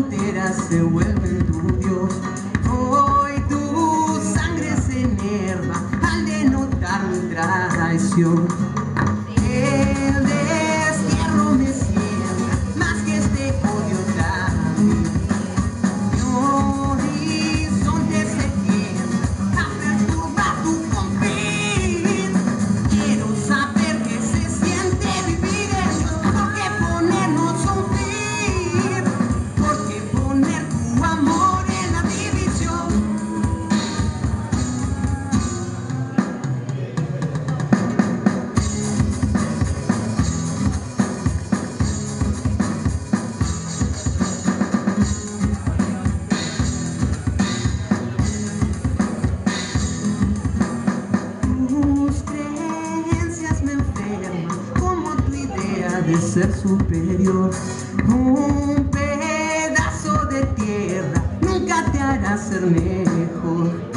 fronteras se vuelven tu Dios. Hoy tu sangre se enerva al denotar mi traición. ser superior. Un pedazo de tierra nunca te hará ser mejor.